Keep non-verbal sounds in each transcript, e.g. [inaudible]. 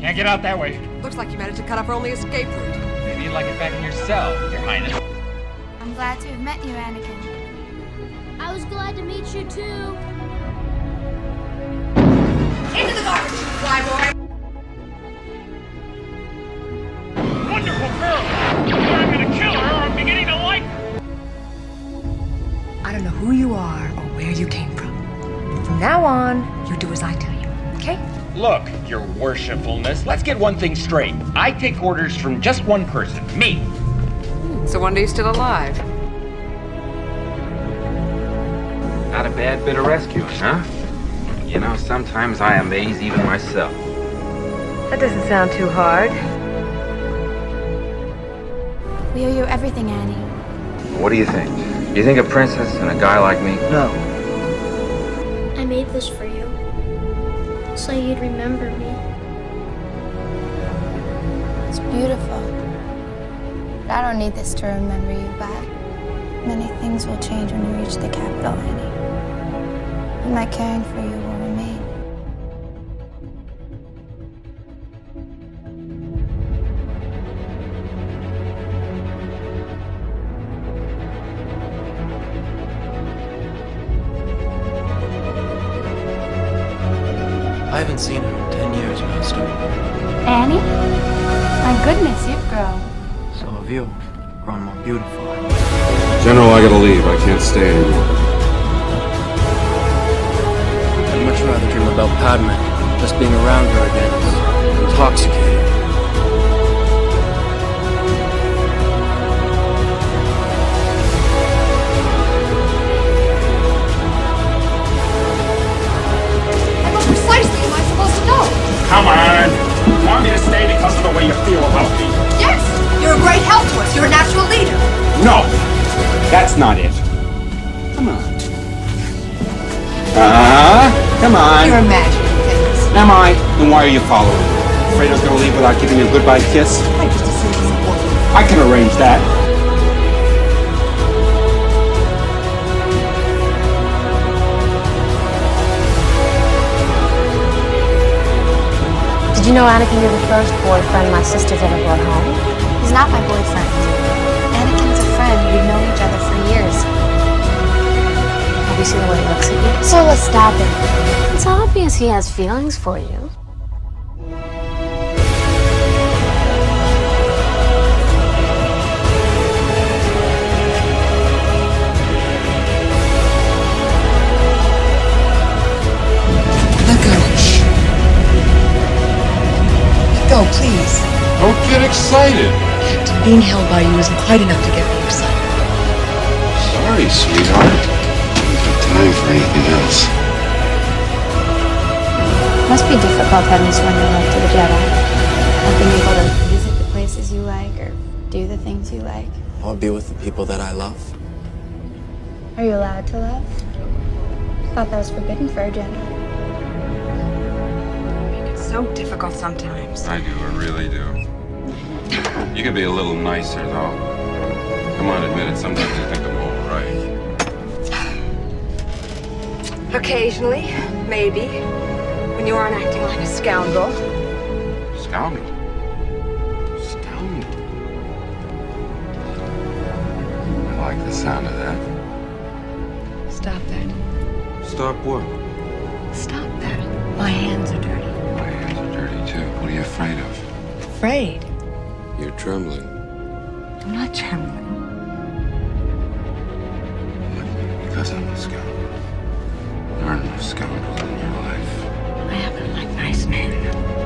Can't get out that way. Looks like you managed to cut off our only escape route. Maybe you'd like it back in your cell, Your Highness. I'm glad to have met you, Anakin. I was glad to meet you too. Into the garbage, flyboy! Wonderful girl! I'm gonna kill her I'm beginning to like her! I don't know who you are or where you came from. From now on, you do as I tell you, okay? Look, your worshipfulness, let's get one thing straight. I take orders from just one person, me. So one day you're still alive. Not a bad bit of rescuing, huh? You know, sometimes I amaze even myself. That doesn't sound too hard. We owe you everything, Annie. What do you think? Do you think a princess and a guy like me? No. I made this for you. So you'd remember me. It's beautiful. But I don't need this to remember you by. Many things will change when you reach the capital, Annie. And my caring for you I haven't seen her in ten years, Master. Annie? My goodness, you've grown. So have you. Grown more beautiful. General, I gotta leave. I can't stay anymore. I'd much rather dream about Padmé. Just being around her again is intoxicating. That's not it. Come on. Ah, come on. You're imagining things. Am I? Then why are you following? Afraid I was gonna leave without giving you a goodbye kiss? I just assumed it's important. I can arrange that. Did you know Anakin, you're the first boyfriend my sister's ever brought home? He's not my boyfriend. Each other for years. Have you seen the way he looks at you? So let's stop it. It's obvious he has feelings for you. Let go. Let go, please. Don't get excited. Being held by you isn't quite enough to get me excited. Sorry, sweetheart. Don't have time for anything else. Must be difficult having surrendered life to the Jedi. Not being able to visit the places you like or do the things you like. Or be with the people that I love. Are you allowed to love? I Thought that was forbidden for a Jedi. It's so difficult sometimes. I do, I really do. You could be a little nicer, though. Come on, admit it. Sometimes you think I'm all right. Occasionally, maybe. When you aren't acting like a scoundrel. Scoundrel. Scoundrel. I like the sound of that. Stop that. Stop what? Stop that. My hands are dirty. My hands are dirty, too. What are you afraid of? Afraid. You're trembling. I'm not trembling. I'm a scoundrel. There aren't enough scoundrels in your life. I happen to like nice men.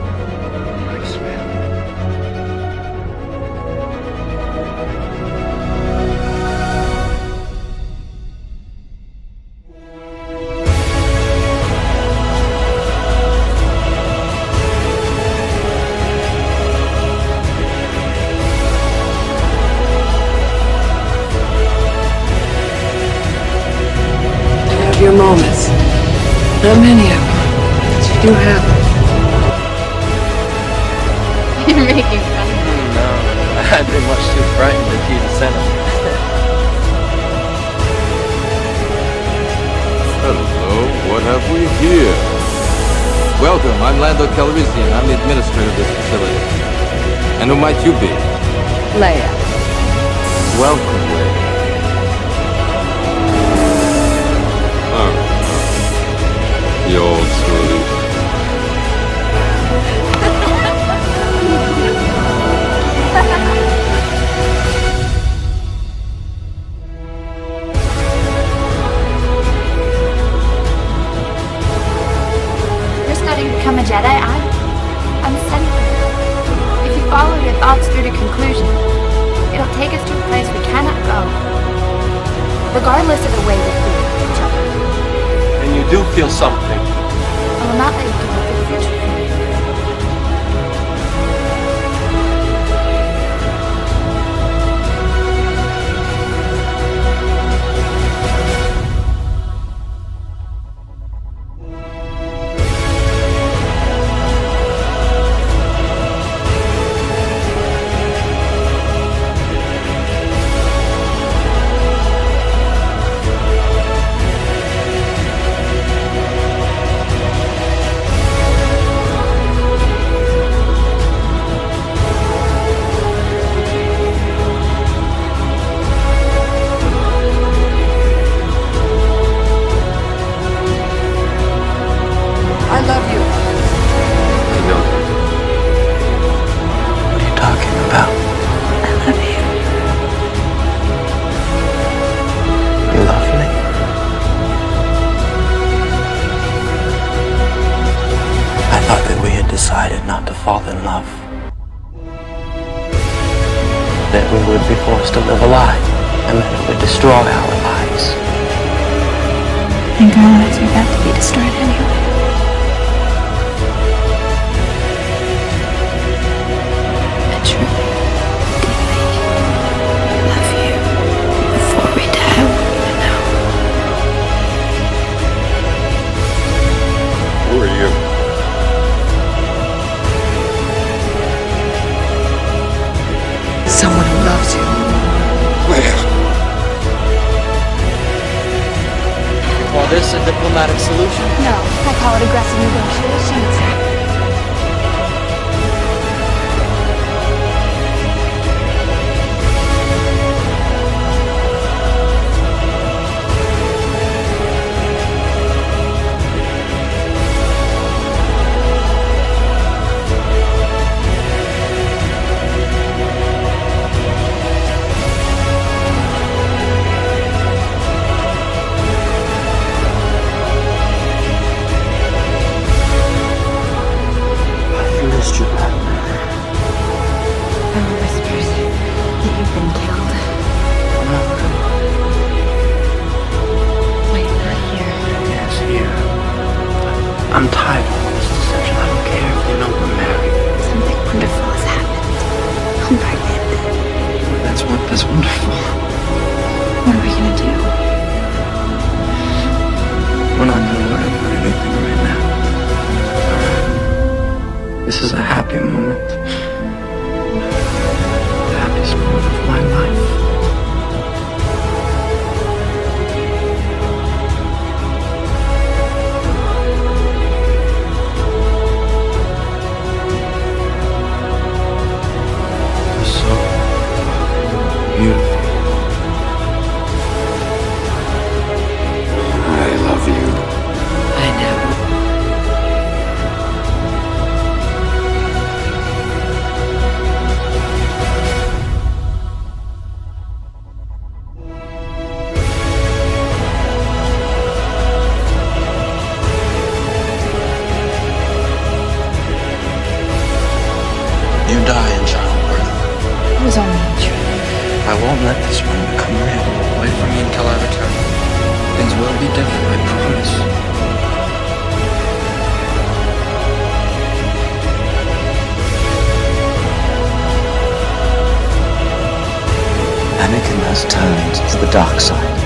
Not many of them. But you do have them. [laughs] You're making fun of me. Mm, no, [laughs] I'd be much too frightened to keep the center. Hello, what have we here? Welcome, I'm Lando Calrissian. I'm the administrator of this facility. And who might you be? Leia. Welcome, Leia. Thoughts through to conclusion, it'll take us to a place we cannot go. Regardless of the way we feel each other, And you do feel something. I will not to live a lie, and that it would destroy our lives. Think our lives are about to be destroyed anyway. Diplomatic solution? No, I call it aggressive negotiations. You die in childbirth. It was only a dream. I won't let this one become real. Wait for me until I return. Things will be different, I promise. Anakin has turned to the dark side.